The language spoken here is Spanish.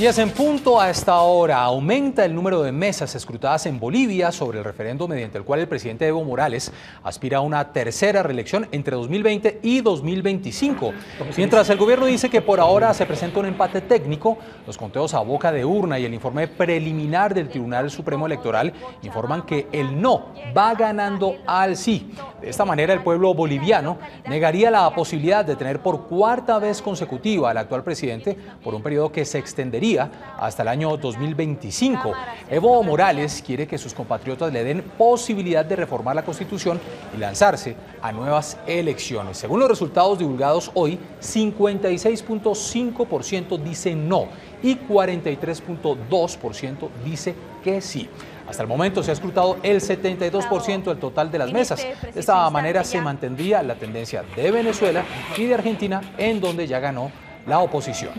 Y es en punto a esta hora. Aumenta el número de mesas escrutadas en Bolivia sobre el referendo mediante el cual el presidente Evo Morales aspira a una tercera reelección entre 2020 y 2025. Mientras el gobierno dice que por ahora se presenta un empate técnico, los conteos a boca de urna y el informe preliminar del Tribunal Supremo Electoral informan que el no va ganando al sí. De esta manera, el pueblo boliviano negaría la posibilidad de tener por cuarta vez consecutiva al actual presidente por un periodo que se extendería hasta el año 2025. Evo Morales quiere que sus compatriotas le den posibilidad de reformar la Constitución y lanzarse a nuevas elecciones. Según los resultados divulgados hoy, 56.5% dice no y 43.2% dice que sí. Hasta el momento se ha escrutado el 72% del total de las mesas. De esta manera se mantendría la tendencia de Venezuela y de Argentina, en donde ya ganó la oposición.